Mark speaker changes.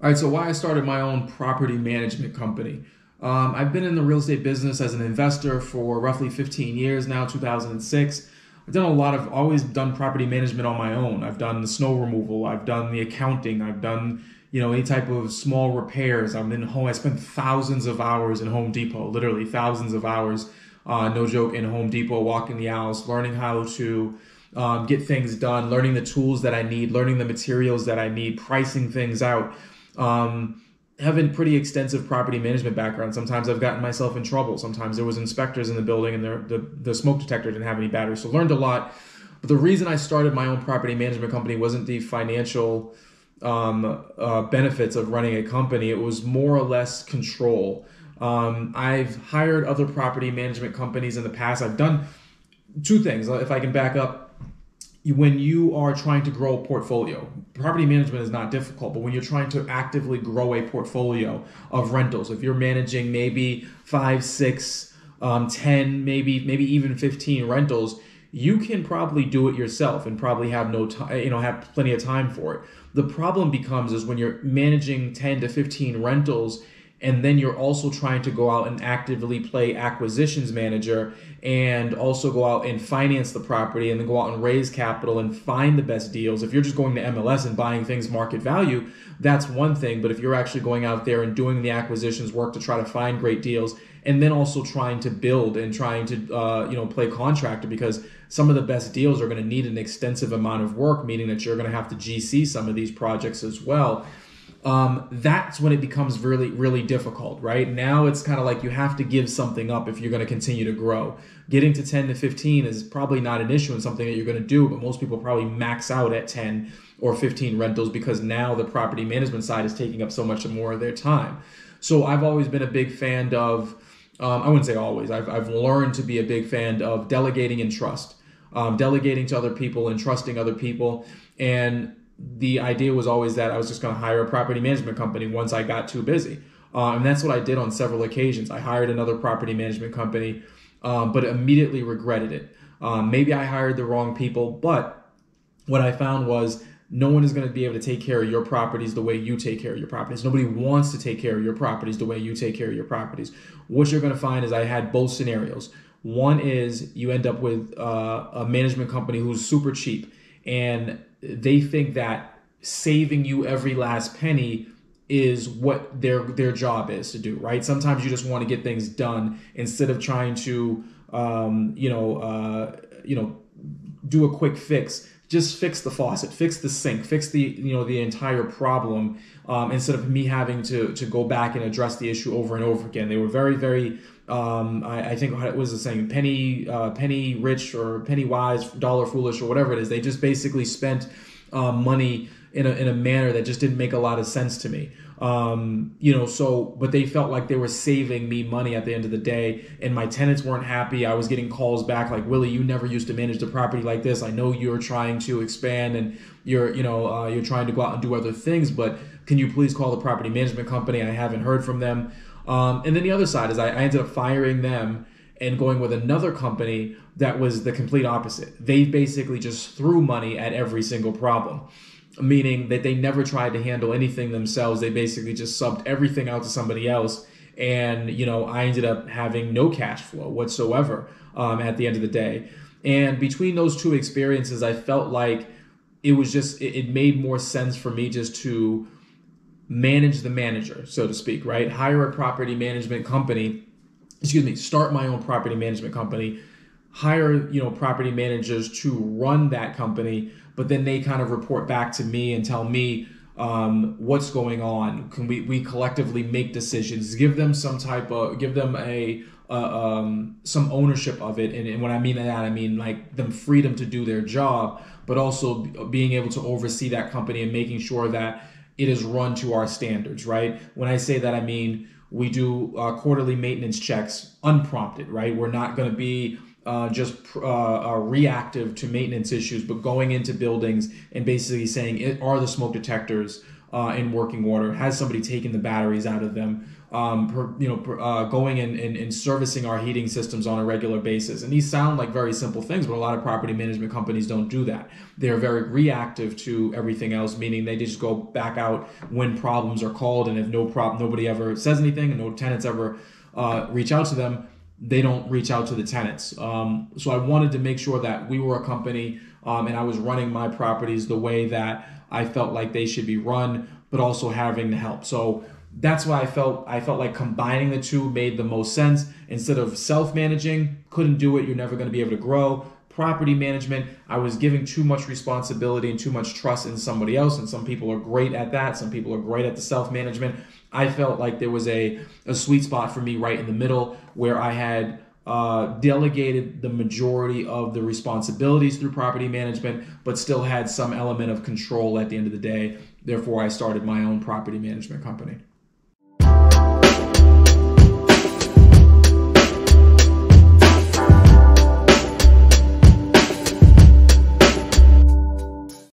Speaker 1: All right, so why I started my own property management company. Um, I've been in the real estate business as an investor for roughly 15 years now, 2006. I've done a lot of, always done property management on my own. I've done the snow removal, I've done the accounting, I've done, you know, any type of small repairs. I'm in home, I spent thousands of hours in Home Depot, literally thousands of hours, uh, no joke, in Home Depot, walking the aisles, learning how to um, get things done, learning the tools that I need, learning the materials that I need, pricing things out. Um, having pretty extensive property management background, sometimes I've gotten myself in trouble. Sometimes there was inspectors in the building and the, the smoke detector didn't have any batteries. So learned a lot. But the reason I started my own property management company wasn't the financial um, uh, benefits of running a company. It was more or less control. Um, I've hired other property management companies in the past. I've done two things. If I can back up, when you are trying to grow a portfolio, property management is not difficult, but when you're trying to actively grow a portfolio of rentals, if you're managing maybe five, six, um, 10, maybe, maybe even 15 rentals, you can probably do it yourself and probably have no time, you know, have plenty of time for it. The problem becomes is when you're managing 10 to 15 rentals and then you're also trying to go out and actively play acquisitions manager and also go out and finance the property and then go out and raise capital and find the best deals. If you're just going to MLS and buying things market value, that's one thing. But if you're actually going out there and doing the acquisitions work to try to find great deals and then also trying to build and trying to uh, you know play contractor because some of the best deals are going to need an extensive amount of work, meaning that you're going to have to GC some of these projects as well um, that's when it becomes really, really difficult, right? Now it's kind of like you have to give something up if you're going to continue to grow. Getting to 10 to 15 is probably not an issue and something that you're going to do, but most people probably max out at 10 or 15 rentals because now the property management side is taking up so much more of their time. So I've always been a big fan of, um, I wouldn't say always, I've, I've learned to be a big fan of delegating and trust. Um, delegating to other people and trusting other people. And the idea was always that I was just going to hire a property management company once I got too busy. Uh, and that's what I did on several occasions. I hired another property management company, um, but immediately regretted it. Um, maybe I hired the wrong people, but what I found was no one is going to be able to take care of your properties the way you take care of your properties. Nobody wants to take care of your properties the way you take care of your properties. What you're going to find is I had both scenarios. One is you end up with uh, a management company who's super cheap and they think that saving you every last penny is what their their job is to do right? Sometimes you just want to get things done instead of trying to um, you know uh, you know do a quick fix. Just fix the faucet fix the sink fix the you know the entire problem um, instead of me having to to go back and address the issue over and over again. They were very very um, I, I, think what was the saying? Penny uh, penny rich or penny wise dollar foolish or whatever it is. They just basically spent um, money in a, in a manner that just didn't make a lot of sense to me. Um, you know so but they felt like they were saving me money at the end of the day and my tenants weren't happy. I was getting calls back like willie you never used to manage the property like this. I know you're trying to expand and you're you know uh, you're trying to go out and do other things but can you please call the property management company? I haven't heard from them. Um, and then the other side is I, I ended up firing them and going with another company that was the complete opposite. They basically just threw money at every single problem, meaning that they never tried to handle anything themselves. They basically just subbed everything out to somebody else. And, you know, I ended up having no cash flow whatsoever um, at the end of the day. And between those two experiences, I felt like it was just, it, it made more sense for me just to manage the manager, so to speak, right? Hire a property management company, excuse me, start my own property management company, hire, you know, property managers to run that company, but then they kind of report back to me and tell me um, what's going on. Can we, we collectively make decisions, give them some type of, give them a, uh, um, some ownership of it. And, and when I mean that, I mean like them freedom to do their job, but also being able to oversee that company and making sure that it is run to our standards, right? When I say that, I mean we do uh, quarterly maintenance checks unprompted, right? We're not going to be uh, just uh, uh, reactive to maintenance issues, but going into buildings and basically saying, it, are the smoke detectors uh, in working order? Has somebody taken the batteries out of them? Um, per, you know, per, uh, going and, and, and servicing our heating systems on a regular basis. And these sound like very simple things, but a lot of property management companies don't do that. They're very reactive to everything else, meaning they just go back out when problems are called, and if no problem, nobody ever says anything, and no tenants ever reach out to them, they don't reach out to the tenants. Um, so I wanted to make sure that we were a company um, and I was running my properties the way that I felt like they should be run, but also having the help. So that's why I felt I felt like combining the two made the most sense instead of self-managing. Couldn't do it. You're never going to be able to grow. Property management, I was giving too much responsibility and too much trust in somebody else, and some people are great at that. Some people are great at the self-management. I felt like there was a a sweet spot for me right in the middle where I had uh, delegated the majority of the responsibilities through property management, but still had some element of control at the end of the day. Therefore, I started my own property management company.